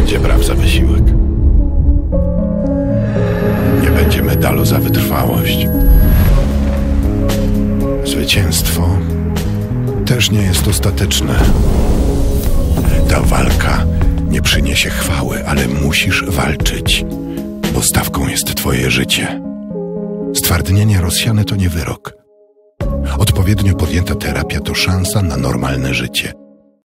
będzie praw za wysiłek. Nie będzie medalu za wytrwałość. Zwycięstwo też nie jest ostateczne. Ta walka nie przyniesie chwały, ale musisz walczyć, bo stawką jest twoje życie. Stwardnienie rozsiane to nie wyrok. Odpowiednio podjęta terapia to szansa na normalne życie.